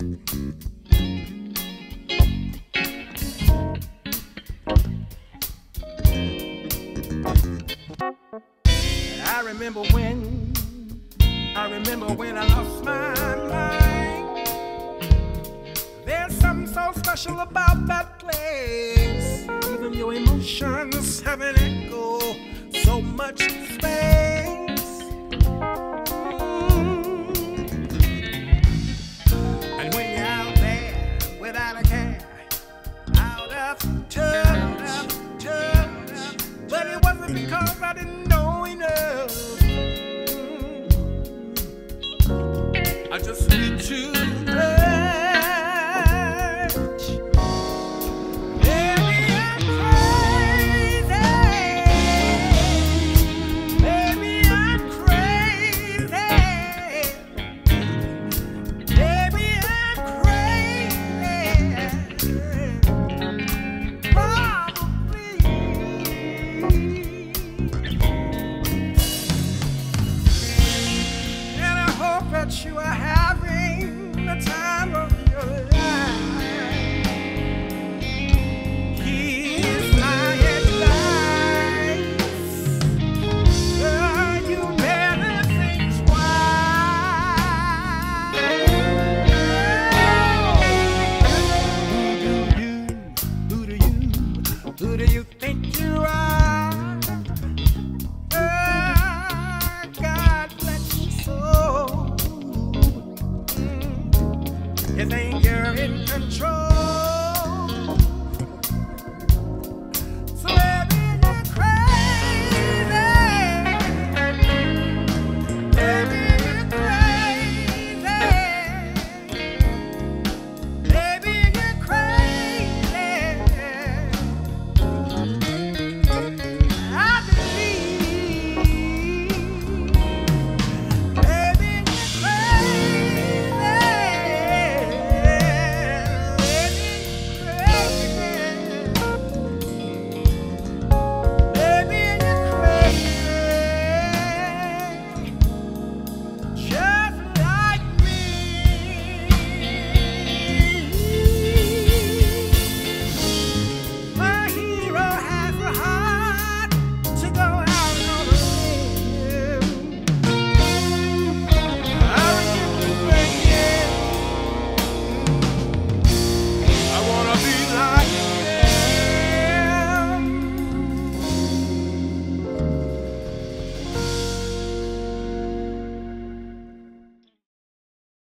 I remember when, I remember when I lost my mind. There's something so special about that place. Even your emotions have an echo, so much space. Mm. I just need to but you are having the time of your life. He is you better think twice. Who do you, who do you, who do you think you are? You think you're in control.